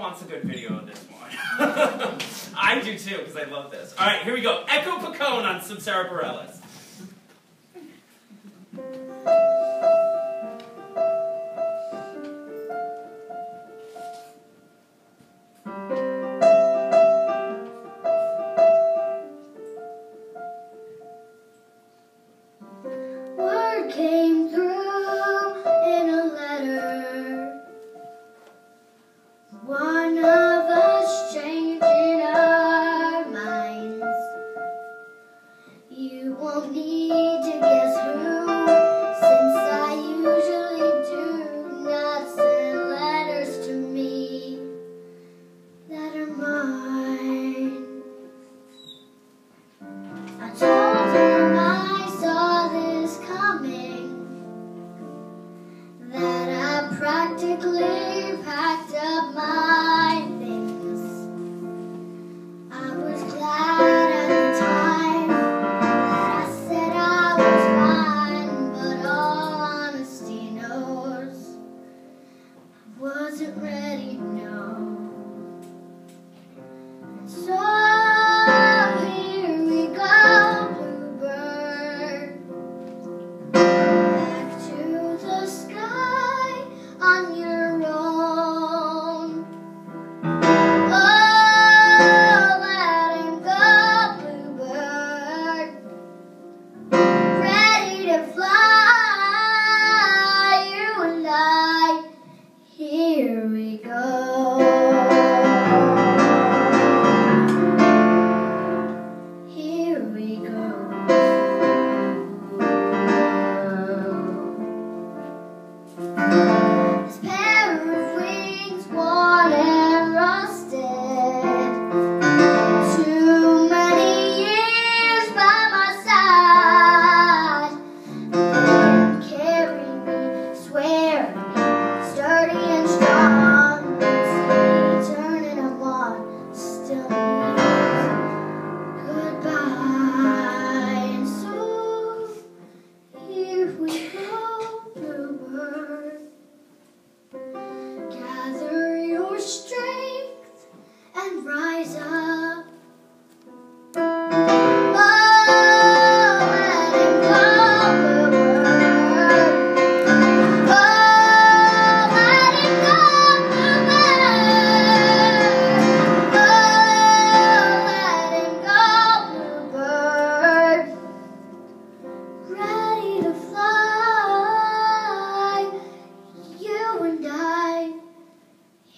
wants a good video of this one. I do too, because I love this. All right, here we go. Echo Picone on some Sara Bareilles. packed up my things. I was glad at the time that I said I was fine, but all honesty knows I wasn't ready, no.